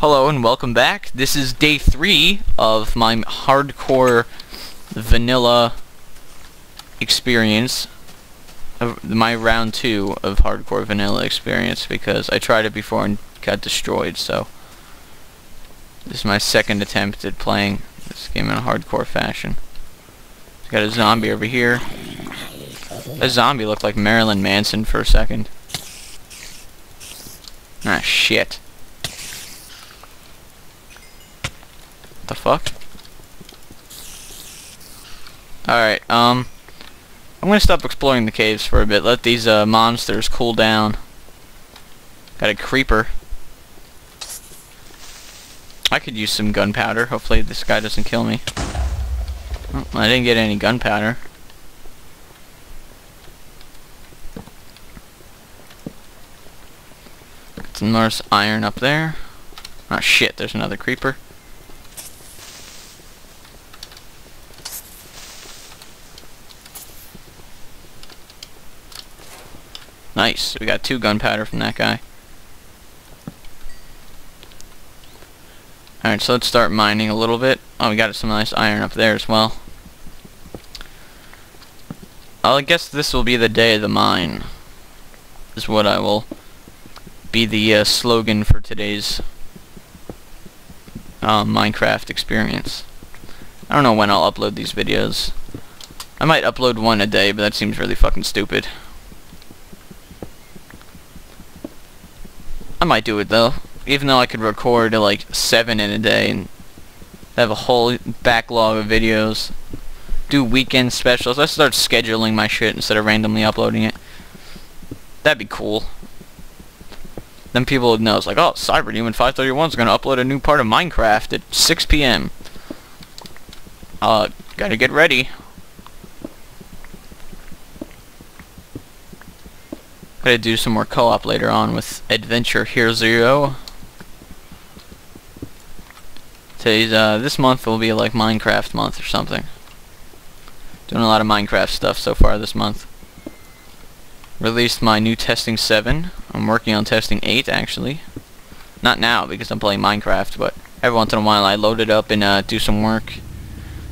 Hello and welcome back. This is day three of my hardcore vanilla experience. My round two of hardcore vanilla experience because I tried it before and got destroyed. So this is my second attempt at playing this game in a hardcore fashion. Got a zombie over here. A zombie looked like Marilyn Manson for a second. Ah shit. Alright, um... I'm gonna stop exploring the caves for a bit. Let these, uh, monsters cool down. Got a creeper. I could use some gunpowder. Hopefully this guy doesn't kill me. Oh, I didn't get any gunpowder. Got some more iron up there. Oh shit, there's another creeper. Nice. We got two gunpowder from that guy. Alright, so let's start mining a little bit. Oh, we got some nice iron up there as well. I guess this will be the day of the mine. Is what I will be the uh, slogan for today's uh, Minecraft experience. I don't know when I'll upload these videos. I might upload one a day, but that seems really fucking stupid. I might do it though. Even though I could record like seven in a day and have a whole backlog of videos. Do weekend specials. I start scheduling my shit instead of randomly uploading it. That'd be cool. Then people would know. It's like, oh, Cyberdemon 531 is going to upload a new part of Minecraft at 6 p.m. Uh, gotta get ready. Gotta do some more co-op later on with Adventure Hero Zero. Today's, uh, this month will be like Minecraft month or something. Doing a lot of Minecraft stuff so far this month. Released my new Testing 7. I'm working on Testing 8 actually. Not now because I'm playing Minecraft, but every once in a while I load it up and uh, do some work.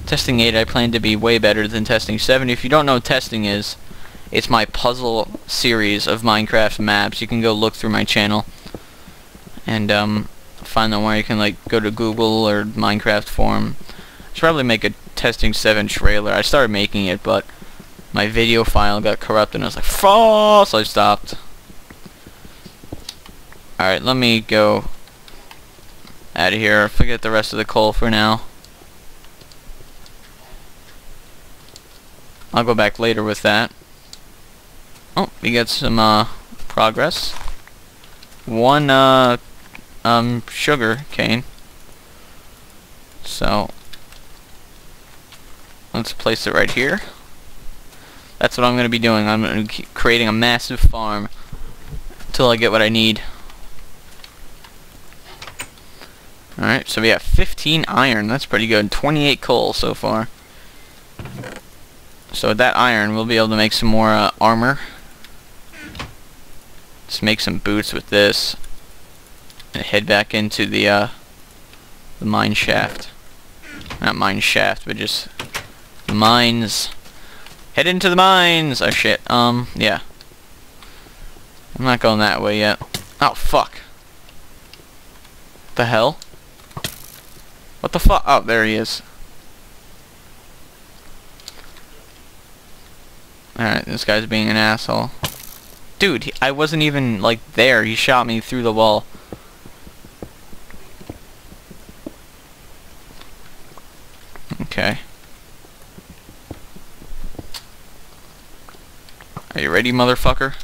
Testing 8 I plan to be way better than Testing 7. If you don't know what testing is, it's my puzzle series of Minecraft maps. You can go look through my channel and um, find them where you can like go to Google or Minecraft forum. I should probably make a testing 7 trailer. I started making it, but my video file got corrupted and I was like, false, so I stopped. Alright, let me go out of here. Forget the rest of the coal for now. I'll go back later with that. Oh, we got some uh, progress. One uh, um, sugar cane. So let's place it right here. That's what I'm going to be doing. I'm going to be creating a massive farm until I get what I need. Alright, so we have 15 iron. That's pretty good. 28 coal so far. So with that iron, we'll be able to make some more uh, armor. Let's make some boots with this. And head back into the, uh, the mine shaft. Not mine shaft, but just mines. Head into the mines! Oh shit, um, yeah. I'm not going that way yet. Oh, fuck. the hell? What the fuck? Oh, there he is. Alright, this guy's being an asshole. Dude, I wasn't even, like, there. He shot me through the wall. Okay. Are you ready, motherfucker?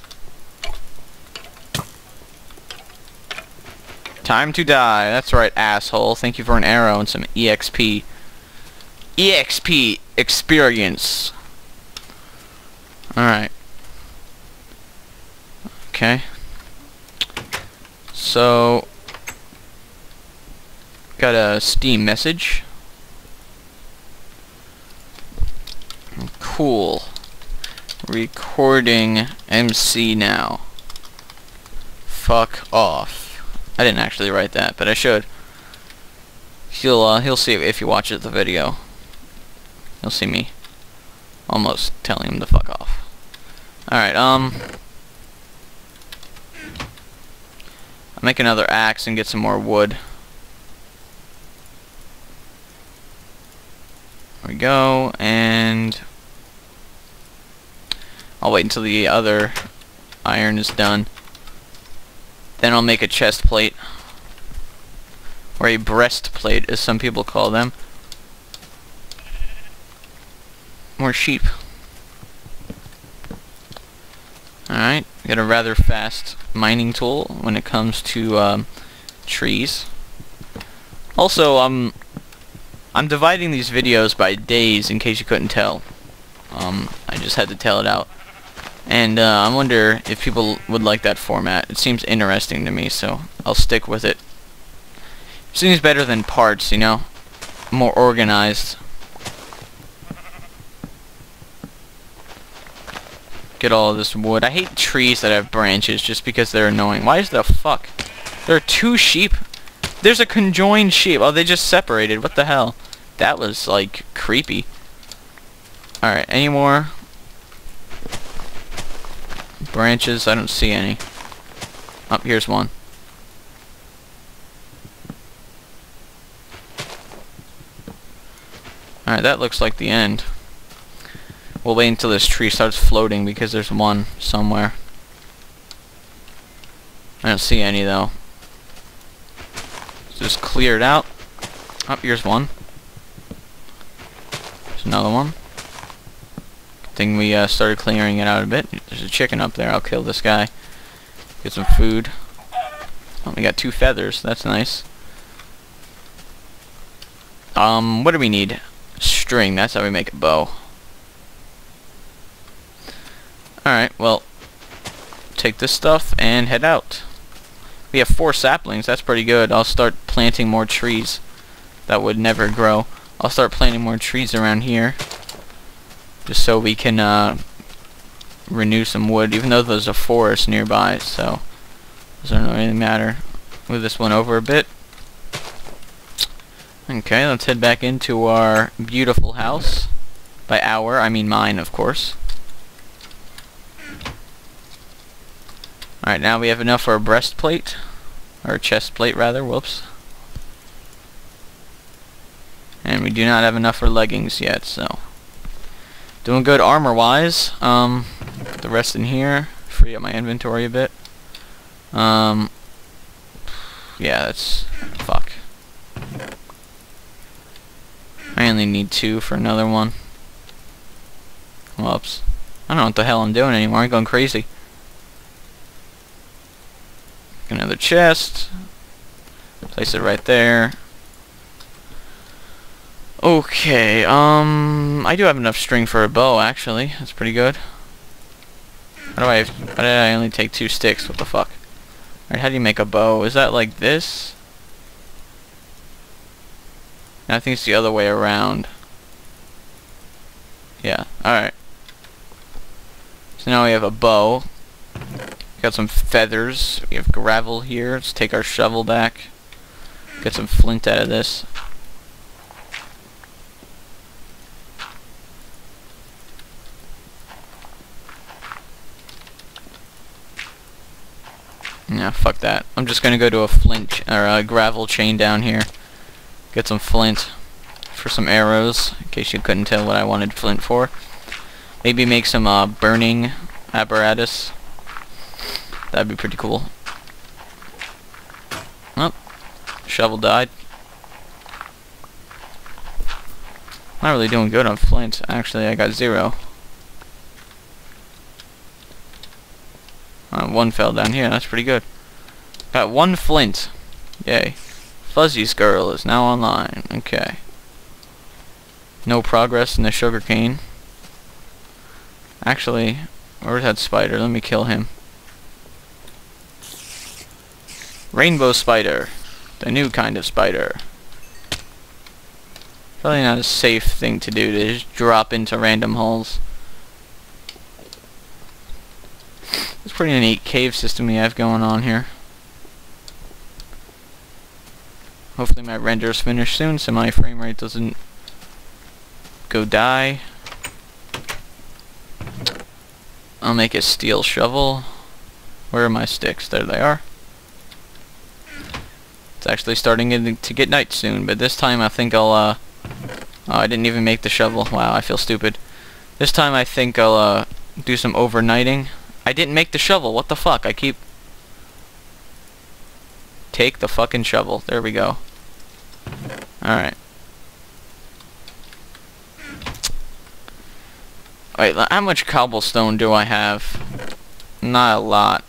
Time to die. That's right, asshole. Thank you for an arrow and some EXP. EXP experience. Alright. Okay. So, got a Steam message. Cool. Recording MC now. Fuck off. I didn't actually write that, but I should. He'll uh, he'll see if you watch the video. He'll see me almost telling him to fuck off. Alright, um... I'll make another axe and get some more wood. There we go, and... I'll wait until the other iron is done. Then I'll make a chest plate. Or a breastplate, as some people call them. More sheep. Alright, got a rather fast mining tool when it comes to um, trees. Also, um, I'm dividing these videos by days in case you couldn't tell. Um, I just had to tell it out. And uh, I wonder if people would like that format. It seems interesting to me, so I'll stick with it. Seems better than parts, you know? More organized. Get all this wood. I hate trees that have branches just because they're annoying. Why is the fuck? There are two sheep? There's a conjoined sheep. Oh, they just separated. What the hell? That was, like, creepy. Alright, any more? Branches? I don't see any. Up oh, here's one. Alright, that looks like the end. We'll wait until this tree starts floating because there's one somewhere. I don't see any though. Just cleared out. Oh, here's one. There's another one. Good thing we uh, started clearing it out a bit. There's a chicken up there. I'll kill this guy. Get some food. Oh, we got two feathers. That's nice. Um, what do we need? String. That's how we make a bow. Alright, well, take this stuff and head out. We have four saplings, that's pretty good. I'll start planting more trees that would never grow. I'll start planting more trees around here just so we can uh, renew some wood, even though there's a forest nearby, so doesn't really matter. Move this one over a bit. Okay, let's head back into our beautiful house. By our, I mean mine, of course. Alright, now we have enough for a breastplate. Or a chest plate, rather. Whoops. And we do not have enough for leggings yet, so... Doing good armor-wise. Um, the rest in here. Free up my inventory a bit. Um, yeah, that's... Fuck. I only need two for another one. Whoops. I don't know what the hell I'm doing anymore. I'm going crazy. Another chest. Place it right there. Okay, um, I do have enough string for a bow, actually. That's pretty good. How do I, why did I only take two sticks? What the fuck? Alright, how do you make a bow? Is that like this? I think it's the other way around. Yeah, alright. So now we have a bow. Got some feathers. We have gravel here. Let's take our shovel back. Get some flint out of this. Yeah, fuck that. I'm just gonna go to a flint or a gravel chain down here. Get some flint for some arrows, in case you couldn't tell what I wanted flint for. Maybe make some uh, burning apparatus. That'd be pretty cool. Oh, shovel died. Not really doing good on flint. Actually, I got zero. Uh, one fell down here. That's pretty good. Got one flint. Yay. Fuzzy's girl is now online. Okay. No progress in the sugarcane. Actually, where's that spider? Let me kill him. Rainbow spider. The new kind of spider. Probably not a safe thing to do to just drop into random holes. It's pretty neat cave system we have going on here. Hopefully my render is finished soon so my frame rate doesn't go die. I'll make a steel shovel. Where are my sticks? There they are. It's actually starting to get night soon, but this time I think I'll, uh... Oh, I didn't even make the shovel. Wow, I feel stupid. This time I think I'll, uh, do some overnighting. I didn't make the shovel. What the fuck? I keep... Take the fucking shovel. There we go. Alright. Wait, how much cobblestone do I have? Not a lot.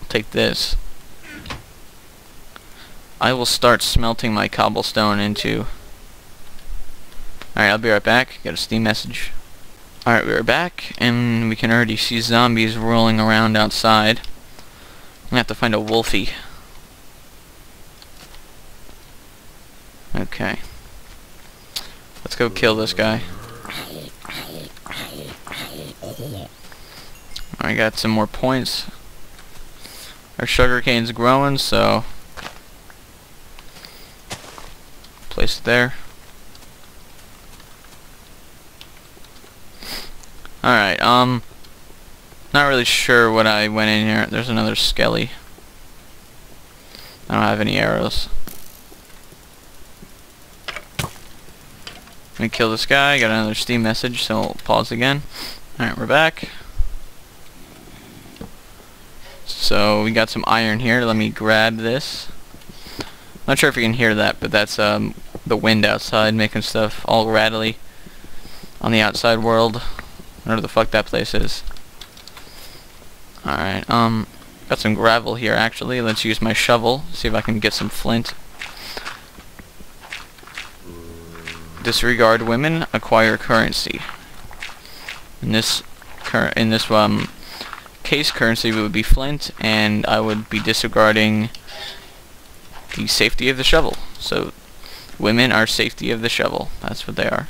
I'll take this. I will start smelting my cobblestone into... Alright, I'll be right back. Got a Steam message. Alright, we're back, and we can already see zombies rolling around outside. I'm gonna have to find a wolfie. Okay. Let's go kill this guy. I got some more points. Our sugarcane's growing, so place there. Alright, um not really sure what I went in here. There's another skelly. I don't have any arrows. Let me kill this guy. Got another Steam message, so I'll pause again. Alright, we're back. So we got some iron here. Let me grab this. Not sure if you can hear that, but that's um, the wind outside making stuff all rattly on the outside world. Whatever the fuck that place is. Alright, um, got some gravel here actually. Let's use my shovel, see if I can get some flint. Disregard women, acquire currency. In this cur in this um case currency would be flint and I would be disregarding the safety of the shovel. So women are safety of the shovel. That's what they are.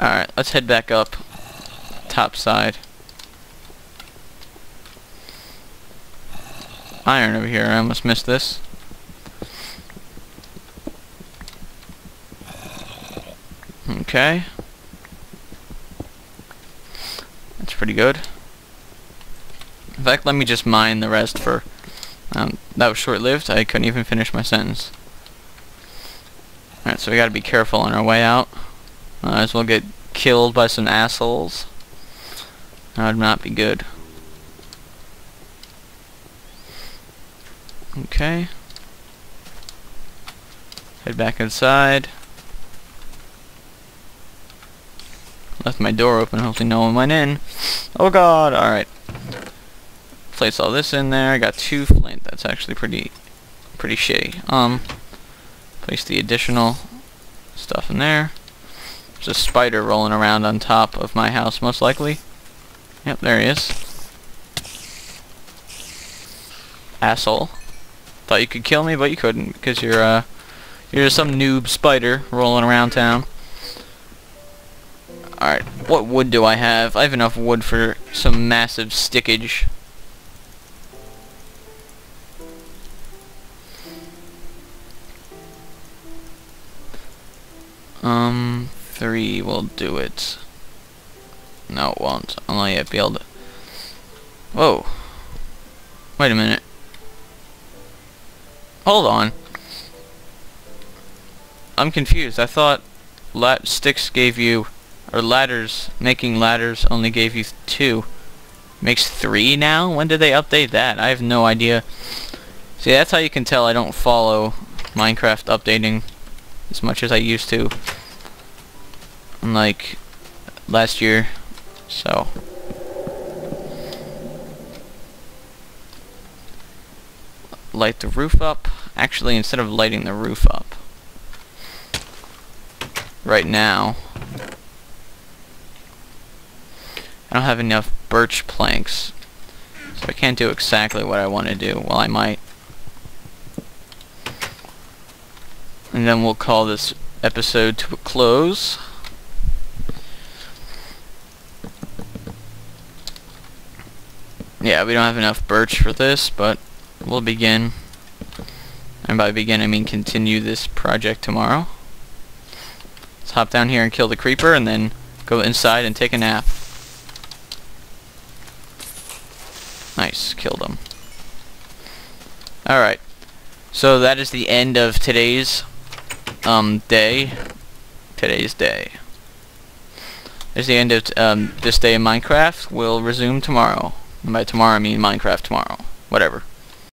Alright, let's head back up top side. Iron over here, I almost missed this. Okay. That's pretty good. In fact, let me just mine the rest for... That was short-lived. I couldn't even finish my sentence. Alright, so we gotta be careful on our way out. Might as well get killed by some assholes. That would not be good. Okay. Head back inside. Left my door open, hopefully no one went in. Oh god, alright. Place all this in there. I got two flint. That's actually pretty pretty shitty. Um place the additional stuff in there. There's a spider rolling around on top of my house most likely. Yep, there he is. Asshole. Thought you could kill me, but you couldn't because you're uh you're some noob spider rolling around town. Alright, what wood do I have? I have enough wood for some massive stickage. Um, three will do it. No, it won't. I'll only be able to... Whoa. Wait a minute. Hold on. I'm confused. I thought lat sticks gave you or ladders, making ladders only gave you two. Makes three now? When did they update that? I have no idea. See, that's how you can tell I don't follow Minecraft updating as much as I used to. Unlike last year. So. Light the roof up. Actually, instead of lighting the roof up. Right now, I don't have enough birch planks. So I can't do exactly what I want to do. Well, I might. And then we'll call this episode to a close. Yeah, we don't have enough birch for this, but we'll begin. And by begin, I mean continue this project tomorrow. Let's hop down here and kill the creeper, and then go inside and take a nap. Nice, killed him. Alright, so that is the end of today's um, day. Today's day. There's the end of um, this day in Minecraft. We'll resume tomorrow. And by tomorrow I mean Minecraft tomorrow. Whatever.